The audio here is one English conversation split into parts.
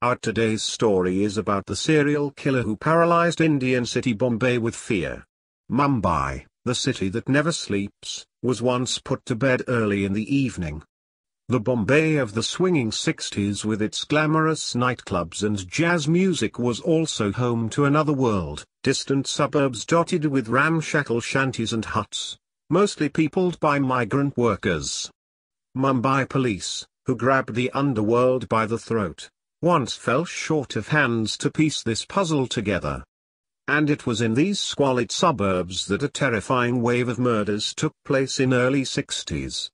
Our today's story is about the serial killer who paralyzed Indian city Bombay with fear. Mumbai, the city that never sleeps, was once put to bed early in the evening. The Bombay of the swinging 60s with its glamorous nightclubs and jazz music was also home to another world, distant suburbs dotted with ramshackle shanties and huts, mostly peopled by migrant workers. Mumbai police, who grabbed the underworld by the throat, once fell short of hands to piece this puzzle together. And it was in these squalid suburbs that a terrifying wave of murders took place in early 60s.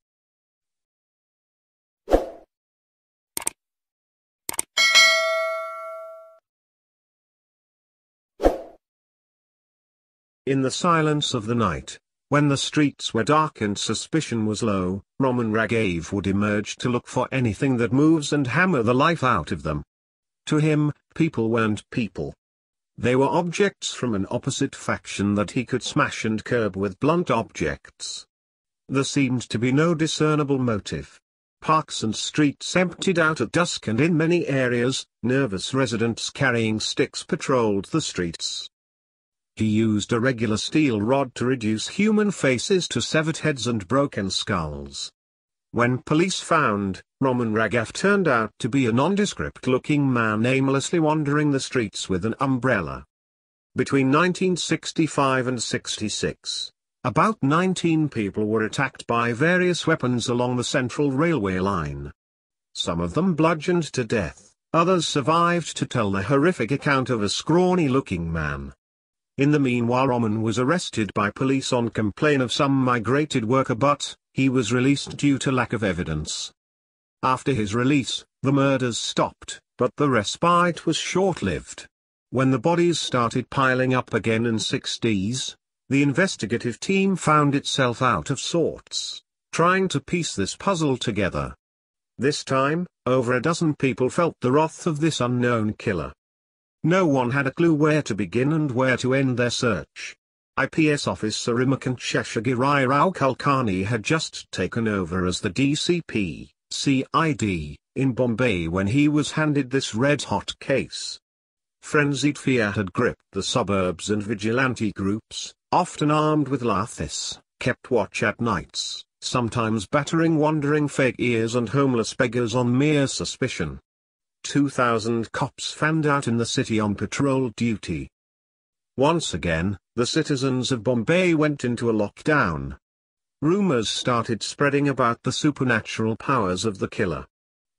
In the silence of the night, when the streets were dark and suspicion was low, Raman Raghav would emerge to look for anything that moves and hammer the life out of them. To him, people weren't people. They were objects from an opposite faction that he could smash and curb with blunt objects. There seemed to be no discernible motive. Parks and streets emptied out at dusk and in many areas, nervous residents carrying sticks patrolled the streets. He used a regular steel rod to reduce human faces to severed heads and broken skulls. When police found, Raman Raghav turned out to be a nondescript-looking man aimlessly wandering the streets with an umbrella. Between 1965 and 66, about 19 people were attacked by various weapons along the Central Railway line. Some of them bludgeoned to death, others survived to tell the horrific account of a scrawny-looking man. In the meanwhile Raman was arrested by police on complaint of some migrated worker but, he was released due to lack of evidence. After his release, the murders stopped, but the respite was short-lived. When the bodies started piling up again in 60s, the investigative team found itself out of sorts, trying to piece this puzzle together. This time, over a dozen people felt the wrath of this unknown killer. No one had a clue where to begin and where to end their search. IPS officer Ramakant Sheshagiri Rao Kulkarni had just taken over as the DCP, CID, in Bombay when he was handed this red-hot case. Frenzied fear had gripped the suburbs and vigilante groups, often armed with lathis, kept watch at nights, sometimes battering wandering fakirs and homeless beggars on mere suspicion. 2,000 cops fanned out in the city on patrol duty. Once again, the citizens of Bombay went into a lockdown. Rumors started spreading about the supernatural powers of the killer.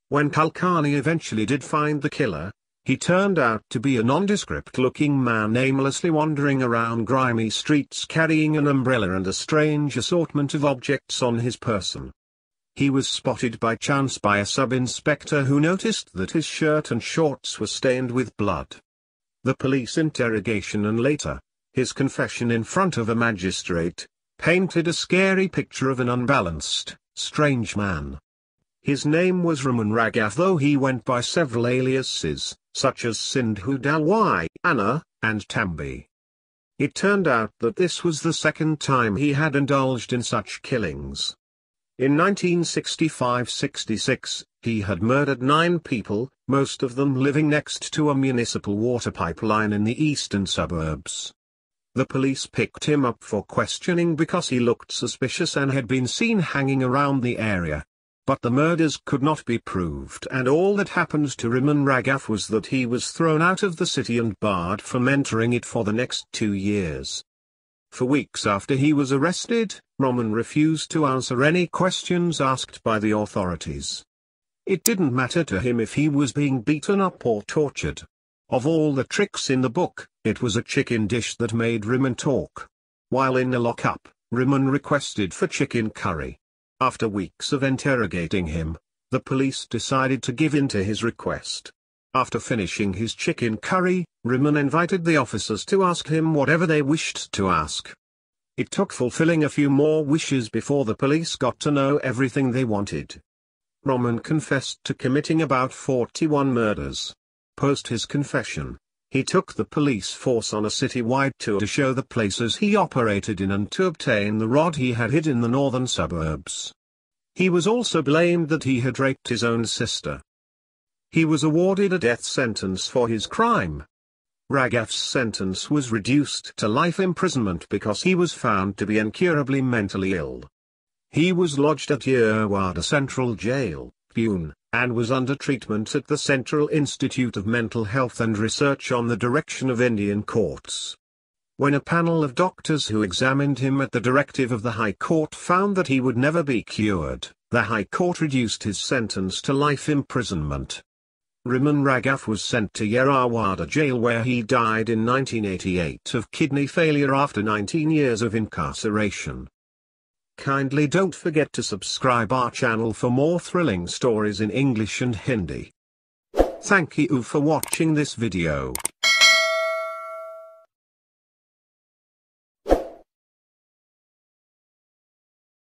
When Kulkarni eventually did find the killer, he turned out to be a nondescript-looking man aimlessly wandering around grimy streets carrying an umbrella and a strange assortment of objects on his person. He was spotted by chance by a sub-inspector who noticed that his shirt and shorts were stained with blood. The police interrogation and later, his confession in front of a magistrate, painted a scary picture of an unbalanced, strange man. His name was Raman Raghav though he went by several aliases, such as Sindhu Dalwai, Anna, and Tambi. It turned out that this was the second time he had indulged in such killings. In 1965-66, he had murdered nine people, most of them living next to a municipal water pipeline in the eastern suburbs. The police picked him up for questioning because he looked suspicious and had been seen hanging around the area. But the murders could not be proved and all that happened to Raman Raghav was that he was thrown out of the city and barred from entering it for the next two years. For weeks after he was arrested, Raman refused to answer any questions asked by the authorities. It didn't matter to him if he was being beaten up or tortured. Of all the tricks in the book, it was a chicken dish that made Raman talk. While in the lockup, Raman requested for chicken curry. After weeks of interrogating him, the police decided to give in to his request. After finishing his chicken curry, Raman invited the officers to ask him whatever they wished to ask. It took fulfilling a few more wishes before the police got to know everything they wanted. Raman confessed to committing about 41 murders. Post his confession, he took the police force on a city-wide tour to show the places he operated in and to obtain the rod he had hid in the northern suburbs. He was also blamed that he had raped his own sister. He was awarded a death sentence for his crime. Raghav's sentence was reduced to life imprisonment because he was found to be incurably mentally ill. He was lodged at Yerwada Central Jail, Pune, and was under treatment at the Central Institute of Mental Health and Research on the direction of Indian courts. When a panel of doctors who examined him at the directive of the High Court found that he would never be cured, the High Court reduced his sentence to life imprisonment. Raman Raghav was sent to Yerwada jail where he died in 1988 of kidney failure after 19 years of incarceration. Kindly don't forget to subscribe our channel for more thrilling stories in English and Hindi. Thank you for watching this video.